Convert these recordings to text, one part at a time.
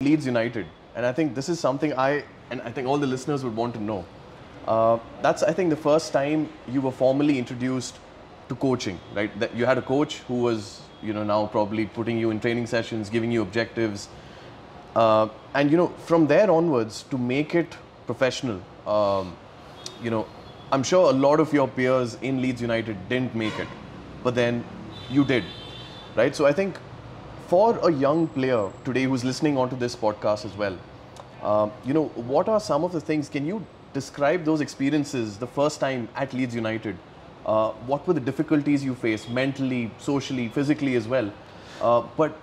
Leeds United, and I think this is something I and I think all the listeners would want to know. Uh, that's I think the first time you were formally introduced to coaching, right? That you had a coach who was you know now probably putting you in training sessions, giving you objectives, uh, and you know from there onwards to make it professional. Um, you know, I'm sure a lot of your peers in Leeds United didn't make it, but then you did, right? So I think for a young player today who's listening onto this podcast as well, um, you know, what are some of the things? Can you describe those experiences the first time at Leeds United? Uh, what were the difficulties you faced mentally, socially, physically as well? Uh, but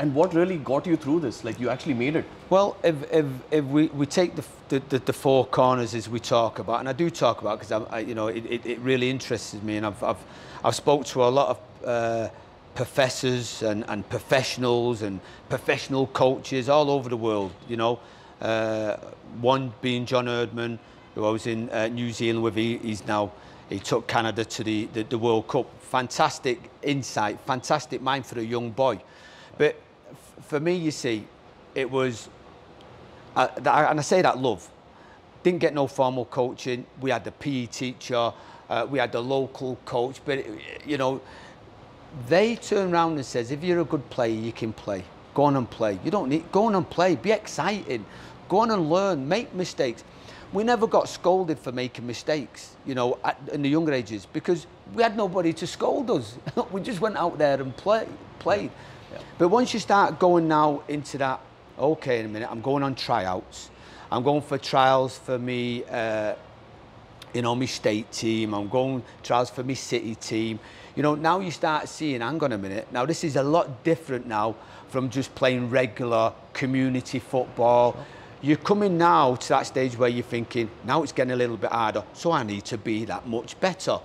and what really got you through this? Like you actually made it. Well, if, if, if we, we take the, the, the, four corners as we talk about, and I do talk about because I, I, you know it, it, it really interests me, and I've I've, I've spoke to a lot of uh, professors and, and professionals and professional coaches all over the world. You know, uh, one being John Herdman, who I was in uh, New Zealand with. He, he's now he took Canada to the, the, the World Cup. Fantastic insight, fantastic mind for a young boy. But for me, you see, it was, uh, and I say that love. Didn't get no formal coaching. We had the PE teacher, uh, we had the local coach, but you know, they turn around and says, if you're a good player, you can play. Go on and play. You don't need, go on and play. Be excited. Go on and learn. Make mistakes. We never got scolded for making mistakes, you know, at, in the younger ages because we had nobody to scold us. we just went out there and play, played. Yeah. Yeah. But once you start going now into that, okay, in a minute, I'm going on tryouts. I'm going for trials for me, uh, you know, my state team. I'm going trials for my city team. You know, now you start seeing, hang on a minute, now this is a lot different now from just playing regular community football. Sure. You're coming now to that stage where you're thinking, now it's getting a little bit harder, so I need to be that much better.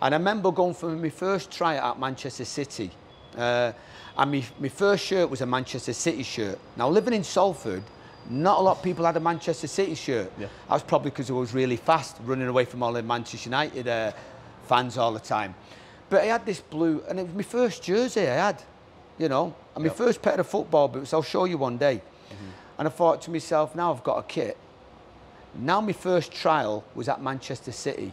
And I remember going for my first try at Manchester City. Uh, and my, my first shirt was a Manchester City shirt. Now, living in Salford, not a lot of people had a Manchester City shirt. Yeah. That was probably because I was really fast, running away from all the Manchester United uh, fans all the time. But I had this blue, and it was my first jersey I had, you know, and yep. my first pair of football boots. I'll show you one day. Mm -hmm. And I thought to myself, now I've got a kit. Now my first trial was at Manchester City.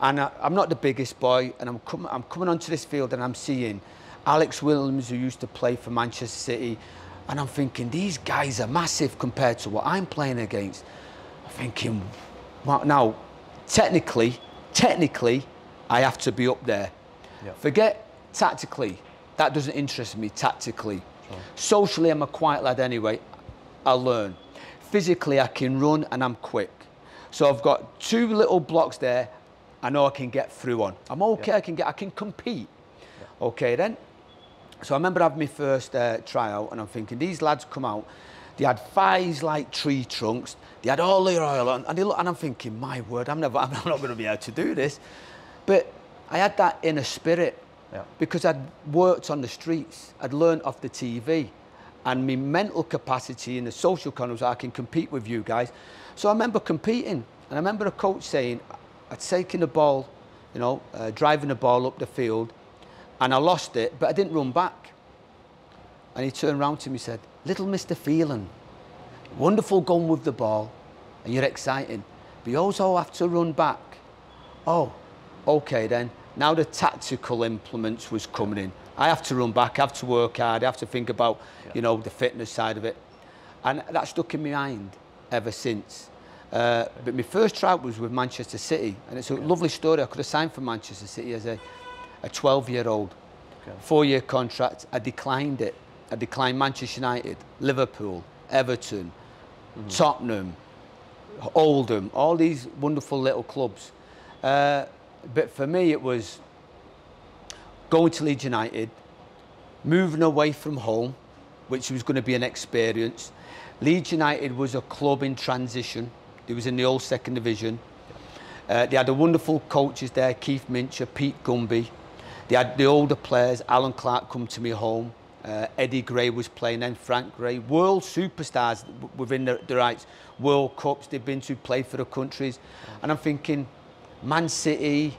And I, am not the biggest boy, and I'm, com I'm coming onto this field and I'm seeing Alex Williams, who used to play for Manchester City, and I'm thinking, these guys are massive compared to what I'm playing against. I'm thinking, well, now, technically, technically, I have to be up there. Yep. Forget tactically. That doesn't interest me tactically. Sure. Socially, I'm a quiet lad anyway. I learn. Physically, I can run and I'm quick. So I've got two little blocks there. I know I can get through on. I'm okay. Yep. I can get. I can compete. Yep. Okay then. So I remember having my first uh, tryout, and I'm thinking these lads come out. They had thighs like tree trunks. They had all their oil on, and, they look, and I'm thinking, my word, I'm never, I'm not going to be able to do this. But I had that inner spirit yeah. because I'd worked on the streets, I'd learned off the TV, and my mental capacity and the social condoms, I can compete with you guys. So I remember competing, and I remember a coach saying, I'd taken the ball, you know, uh, driving the ball up the field, and I lost it, but I didn't run back. And he turned around to me and said, Little Mr. Phelan, wonderful going with the ball, and you're exciting, but you also have to run back. Oh, okay then. Now the tactical implements was coming in. I have to run back, I have to work hard, I have to think about, yeah. you know, the fitness side of it. And that stuck in my mind ever since. Uh, but my first trial was with Manchester City, and it's a yeah. lovely story. I could have signed for Manchester City as a, a 12-year-old. Okay. Four-year contract. I declined it. I declined Manchester United, Liverpool, Everton, mm -hmm. Tottenham, Oldham, all these wonderful little clubs. Uh, but for me, it was going to Leeds United, moving away from home, which was going to be an experience. Leeds United was a club in transition. It was in the old second division. Uh, they had a wonderful coaches there, Keith Mincher, Pete Gunby. They had the older players, Allan Clarke come to me home. Uh, Eddie Gray was playing then, Frank Gray. World superstars within the, the rights. World Cups they've been to play for the countries. And I'm thinking, Man City,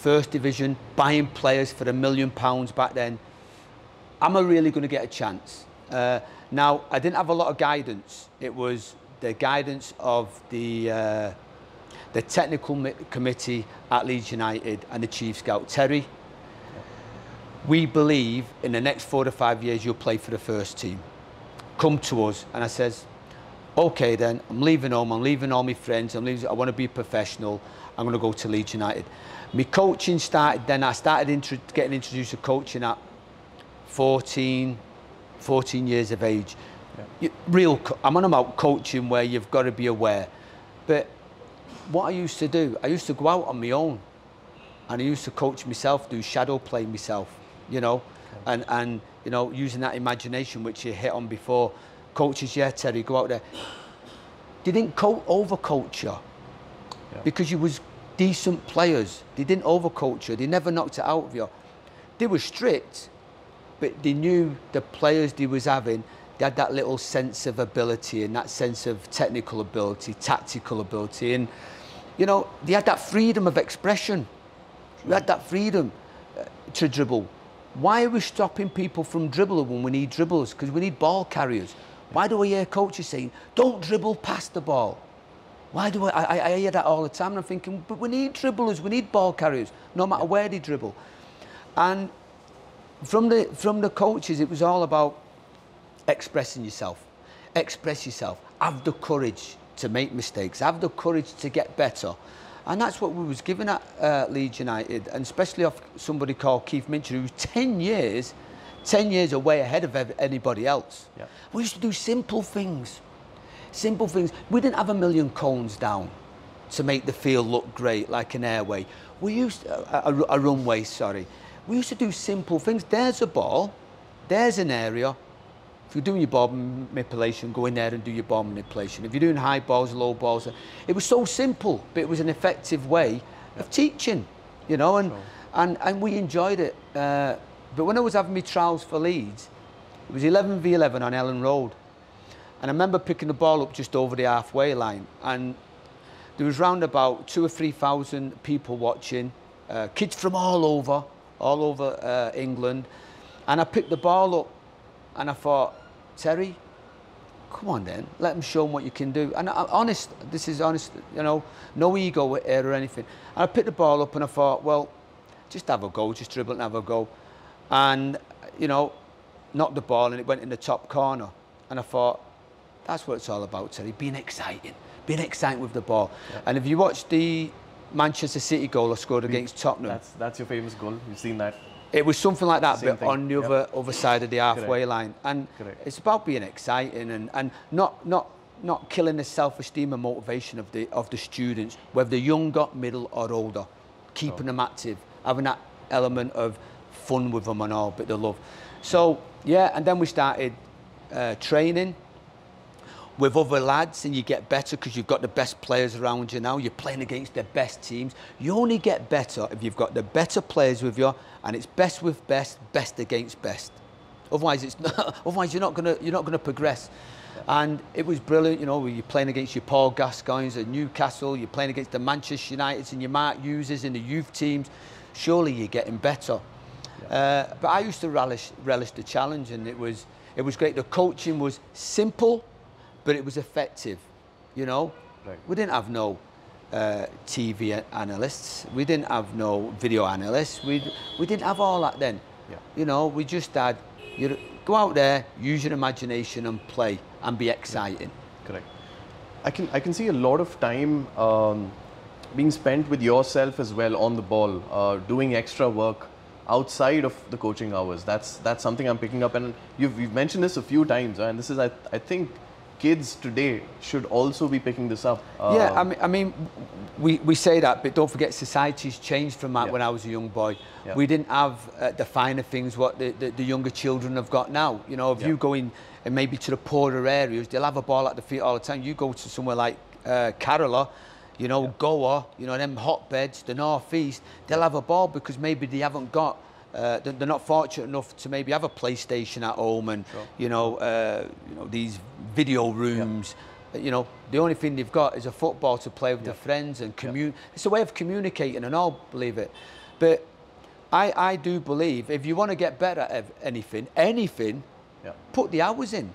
First Division, buying players for a million pounds back then. Am I really going to get a chance? Uh, now, I didn't have a lot of guidance. It was the guidance of the, uh, the technical committee at Leeds United and the chief scout, Terry. We believe in the next four to five years you'll play for the first team. Come to us. And I says, okay then, I'm leaving home, I'm leaving all my friends, I'm leaving, I want to be a professional, I'm going to go to Leeds United. My coaching started then, I started intro, getting introduced to coaching at 14, 14 years of age. You- Real, I'm on about coaching where you've got to be aware. But what I used to do, I used to go out on my own and I used to coach myself, do shadow play myself, you know, and, and, you know, using that imagination which you hit on before. Coaches, yeah, Terry, go out there. They didn't co- overcoach you Yeah. because you was decent players. They didn't overcoach you. They never knocked it out of you. They were strict, but they knew the players they was having. They had that little sense of ability and that sense of technical ability, tactical ability, and you know they had that freedom of expression. We had that freedom uh, to dribble. Why are we stopping people from dribbling when we need dribblers? Because we need ball carriers. Why do I hear coaches saying, "Don't dribble past the ball"? Why do I, I, I hear that all the time and I'm thinking, but we need dribblers, we need ball carriers, no matter where they dribble. And from the, from the coaches, it was all about expressing yourself. Express yourself. Have the courage to make mistakes. Have the courage to get better. And that's what we was given at uh, Leeds United, and especially off somebody called Keith Mincher, who was 10 years, 10 years away ahead of anybody else. Yeah. We used to do simple things. Simple things. We didn't have a million cones down to make the field look great, like an airway. We used a, a, a runway, sorry. We used to do simple things. There's a ball, there's an area. If you're doing your ball manipulation, go in there and do your ball manipulation. If you're doing high balls, low balls, it was so simple, but it was an effective way of teaching, you know, and, and, and we enjoyed it. Uh, but when I was having my trials for Leeds, it was 11 v 11 on Elland Road. And I remember picking the ball up just over the halfway line, and there was round about two or three thousand people watching, uh, kids from all over, all over uh, England. And I picked the ball up, and I thought, Terry, come on then, let them show them what you can do. And I'm honest, this is honest, you know, no ego here or anything. And I picked the ball up, and I thought, well, just have a go, just dribble and have a go. And, you know, knocked the ball, and it went in the top corner. And I thought, that's what it's all about, Terry, being exciting, being exciting with the ball. And if you watch the Manchester City goal I scored against Tottenham, That's that's your famous goal. You've seen that. It was something like that, Same but thing, on the yep. other other side of the halfway Correct. line. And Correct. it's about being exciting and, and not not not killing the self-esteem and motivation of the of the students, whether they're younger, middle, or older. Keeping them active, having that element of fun with them and all, but the love. So yeah, and then we started uh, training with other lads and you get better because you've got the best players around you now. You're playing against the best teams. You only get better if you've got the better players with you and it's best with best, best against best. Otherwise, it's not, otherwise you're not gonna you're not gonna progress. And it was brilliant, you know. You're playing against your Paul Gascoignes at Newcastle. You're playing against the Manchester Uniteds and your Mark Hughes in the youth teams. Surely you're getting better. Uh, but I used to relish relish the challenge, and it was it was great. The coaching was simple, but it was effective. You know, Right. we didn't have no uh, TV analysts. We didn't have no video analysts. We we didn't have all that then. Yeah. You know, we just had you go out there, use your imagination, and play, and be exciting. Correct. I can I can see a lot of time um, being spent with yourself as well on the ball, uh, doing extra work outside of the coaching hours. That's that's something I'm picking up, and you've, you've mentioned this a few times, and this is I I think kids today should also be picking this up. Yeah, I mean, I mean, we, we say that, but don't forget society's changed from that Yeah. when I was a young boy. Yeah. We didn't have uh, the finer things what the, the, the younger children have got now. You know, if Yeah. you go in and maybe to the poorer areas, they'll have a ball at the feet all the time. You go to somewhere like uh, Kerala, you know, Goa, you know, them hotbeds, the northeast, they'll have a ball because maybe they haven't got. Uh, they're not fortunate enough to maybe have a PlayStation at home and Sure. you know, uh, you know these video rooms. You know, the only thing they've got is a football to play with their friends and commute. It's a way of communicating and all, believe it. But I, I do believe if you want to get better at anything, anything. Put the hours in.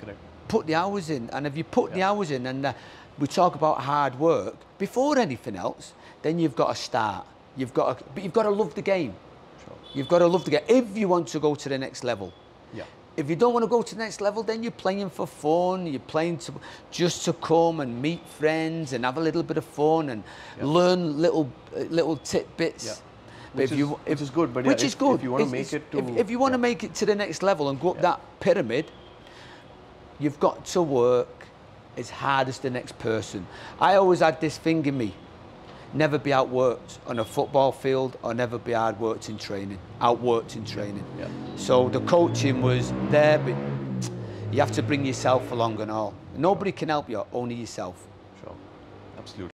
Correct. Put the hours in. And if you put the hours in and uh, we talk about hard work before anything else, then you've got to start. You've got to, but you've got to love the game. You've got to love the game if you want to go to the next level. Yeah. If you don't want to go to the next level, then you're playing for fun. You're playing to just to come and meet friends and have a little bit of fun and Yeah. learn little little tidbits. Yeah. Which if you, is- if, which is good, but yeah, which if- is good. if you wanna make it to- if, if you want to make it to the next level and go up Yeah. that pyramid, you've got to work as hard as the next person. I always had this thing in me. Never be outworked on a football field or never be outworked in training. Outworked in training. Yeah. So the coaching was there, but you have to bring yourself along and all. Nobody can help you, only yourself. Sure. Absolutely.